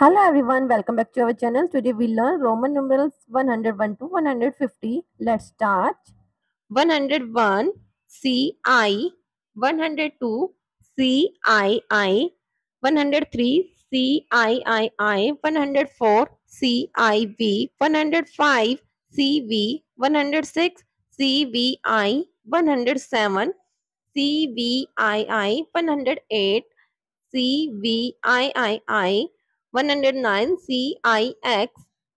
Hello everyone, welcome back to our channel. Today we learn Roman numerals 101 to 150. Let's start. 101 C I 102 C I I 103 C I I I 104 C I V 105 C V 106 C V I 107 C V I I 108 C V I I I 109 CIX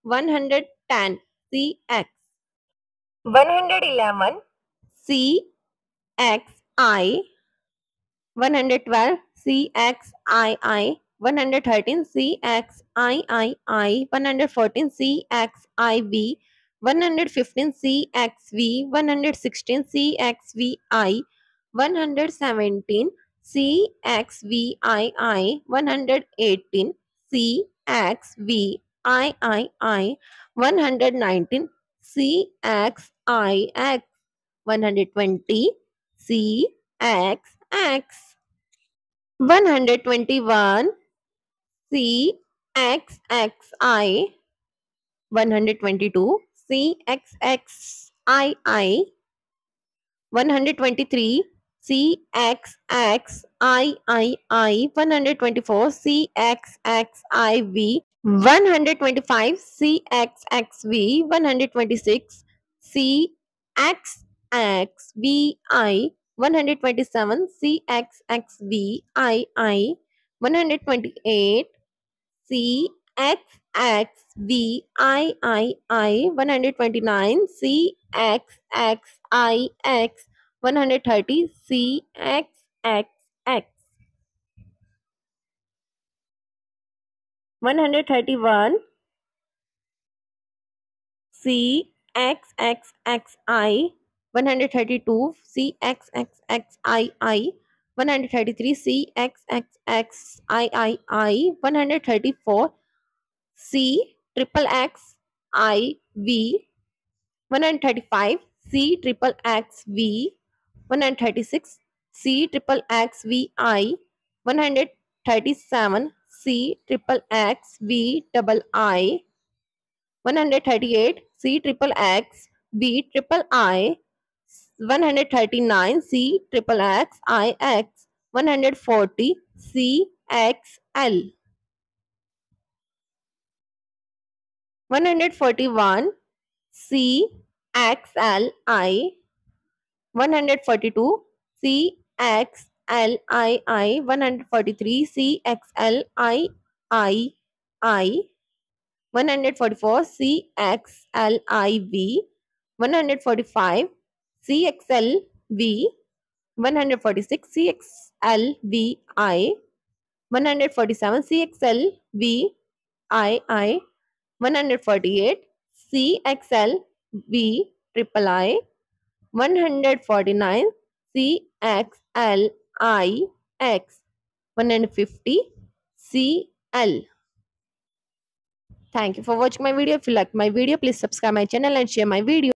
110 CX 111 CXI 112 CXII 113 CXIII 114 CXIV 115 CXV 116 CXVI 117 CXVII 118 CXVIII 119 CXIX 120 CXX 121 CXXI 122 CXXII 123 CXXIII 124 CXXIV 125 CXXV 126 CXXVI 127 CXXVII 128 CXXVIII 129 CXXIX 130 CXXX 131 CXXXI 132 CXXXII 133 CXXXIII 134 C triple X I V. 135 C triple X V 136 C triple X V I 137 C triple X V double I 138 C triple X V triple I 139 C triple X I X 140 C X L. 141 C X L I 142 C X L I I 143 C X L I I I 144 CXLIV 145 CXLV 146 CXLVI 147 CXLVII 148 CXLV triple I 149 CXLIX 150 CL Thank you for watching my video. If you like my video, please subscribe my channel and share my video.